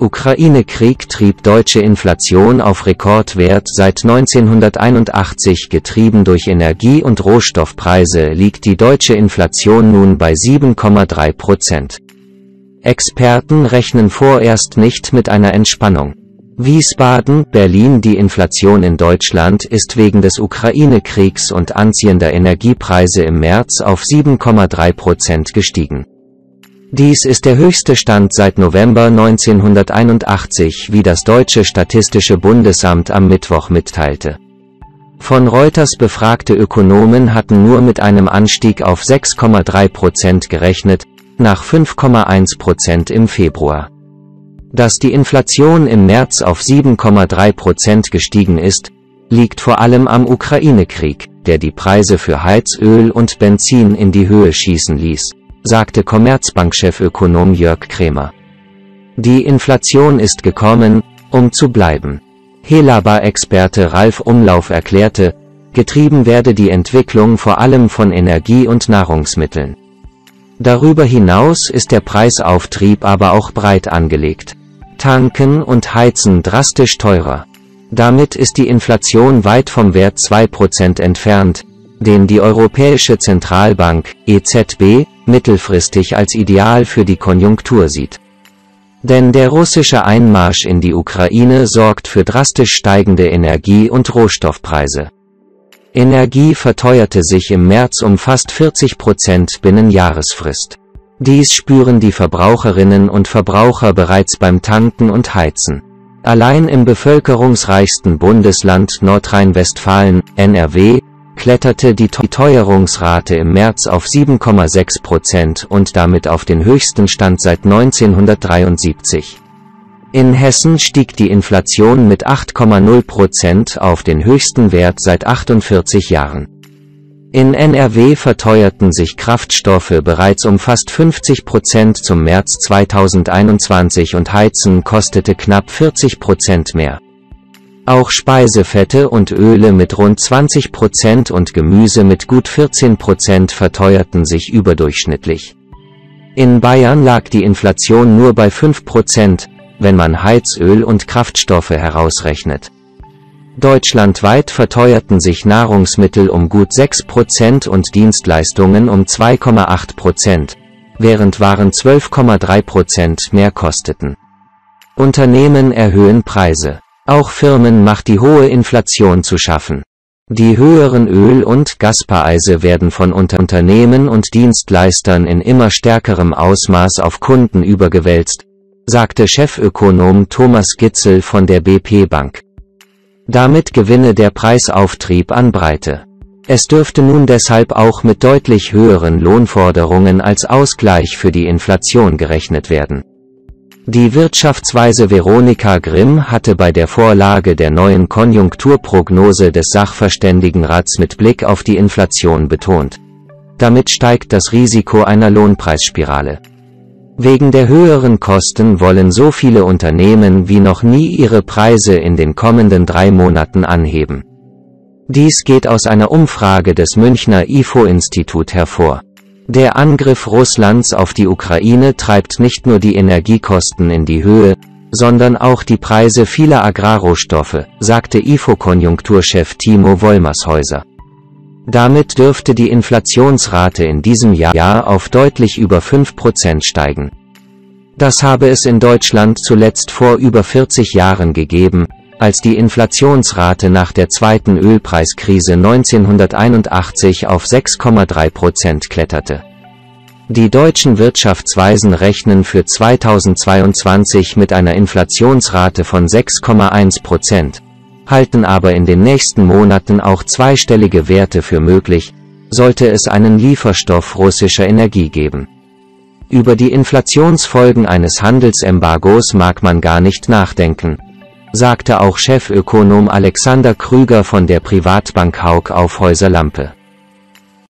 Ukraine-Krieg trieb deutsche Inflation auf Rekordwert seit 1981 getrieben durch Energie- und Rohstoffpreise liegt die deutsche Inflation nun bei 7,3 Prozent. Experten rechnen vorerst nicht mit einer Entspannung. Wiesbaden, Berlin Die Inflation in Deutschland ist wegen des Ukraine-Kriegs und anziehender Energiepreise im März auf 7,3 Prozent gestiegen. Dies ist der höchste Stand seit November 1981, wie das deutsche Statistische Bundesamt am Mittwoch mitteilte. Von Reuters befragte Ökonomen hatten nur mit einem Anstieg auf 6,3 Prozent gerechnet, nach 5,1 Prozent im Februar. Dass die Inflation im März auf 7,3 Prozent gestiegen ist, liegt vor allem am Ukraine-Krieg, der die Preise für Heizöl und Benzin in die Höhe schießen ließ sagte Commerzbankchefökonom Jörg Krämer. Die Inflation ist gekommen, um zu bleiben. Helaba-Experte Ralf Umlauf erklärte, getrieben werde die Entwicklung vor allem von Energie- und Nahrungsmitteln. Darüber hinaus ist der Preisauftrieb aber auch breit angelegt. Tanken und Heizen drastisch teurer. Damit ist die Inflation weit vom Wert 2% entfernt, den die Europäische Zentralbank, EZB, mittelfristig als Ideal für die Konjunktur sieht. Denn der russische Einmarsch in die Ukraine sorgt für drastisch steigende Energie- und Rohstoffpreise. Energie verteuerte sich im März um fast 40 Prozent binnen Jahresfrist. Dies spüren die Verbraucherinnen und Verbraucher bereits beim Tanken und Heizen. Allein im bevölkerungsreichsten Bundesland Nordrhein-Westfalen, NRW, kletterte die Teuerungsrate im März auf 7,6 Prozent und damit auf den höchsten Stand seit 1973. In Hessen stieg die Inflation mit 8,0 Prozent auf den höchsten Wert seit 48 Jahren. In NRW verteuerten sich Kraftstoffe bereits um fast 50 Prozent zum März 2021 und Heizen kostete knapp 40 Prozent mehr. Auch Speisefette und Öle mit rund 20% und Gemüse mit gut 14% verteuerten sich überdurchschnittlich. In Bayern lag die Inflation nur bei 5%, wenn man Heizöl und Kraftstoffe herausrechnet. Deutschlandweit verteuerten sich Nahrungsmittel um gut 6% und Dienstleistungen um 2,8%, während Waren 12,3% mehr kosteten. Unternehmen erhöhen Preise. Auch Firmen macht die hohe Inflation zu schaffen. Die höheren Öl- und Gaspreise werden von Unternehmen und Dienstleistern in immer stärkerem Ausmaß auf Kunden übergewälzt, sagte Chefökonom Thomas Gitzel von der BP Bank. Damit gewinne der Preisauftrieb an Breite. Es dürfte nun deshalb auch mit deutlich höheren Lohnforderungen als Ausgleich für die Inflation gerechnet werden. Die Wirtschaftsweise Veronika Grimm hatte bei der Vorlage der neuen Konjunkturprognose des Sachverständigenrats mit Blick auf die Inflation betont. Damit steigt das Risiko einer Lohnpreisspirale. Wegen der höheren Kosten wollen so viele Unternehmen wie noch nie ihre Preise in den kommenden drei Monaten anheben. Dies geht aus einer Umfrage des Münchner IFO-Institut hervor. Der Angriff Russlands auf die Ukraine treibt nicht nur die Energiekosten in die Höhe, sondern auch die Preise vieler Agrarrohstoffe, sagte IFO-Konjunkturchef Timo Wollmershäuser. Damit dürfte die Inflationsrate in diesem Jahr auf deutlich über 5% steigen. Das habe es in Deutschland zuletzt vor über 40 Jahren gegeben, als die Inflationsrate nach der zweiten Ölpreiskrise 1981 auf 6,3 Prozent kletterte. Die deutschen Wirtschaftsweisen rechnen für 2022 mit einer Inflationsrate von 6,1 Prozent, halten aber in den nächsten Monaten auch zweistellige Werte für möglich, sollte es einen Lieferstoff russischer Energie geben. Über die Inflationsfolgen eines Handelsembargos mag man gar nicht nachdenken, sagte auch Chefökonom Alexander Krüger von der Privatbank Haug Aufhäuser Lampe.